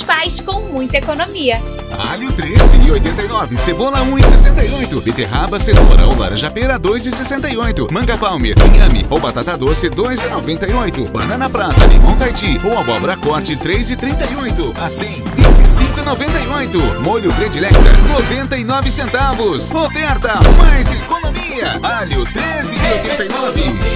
dos pais com muita economia. Alho 13,89. Cebola 1,68. Beterraba, cenoura ou laranja pera 2,68. Manga palmer, inhame ou batata doce 2,98. Banana prata, limão taiti ou abóbora corte 3,38. Assim, 25,98. Molho predilecta 99 centavos. Oferta mais economia. Alho 13,89.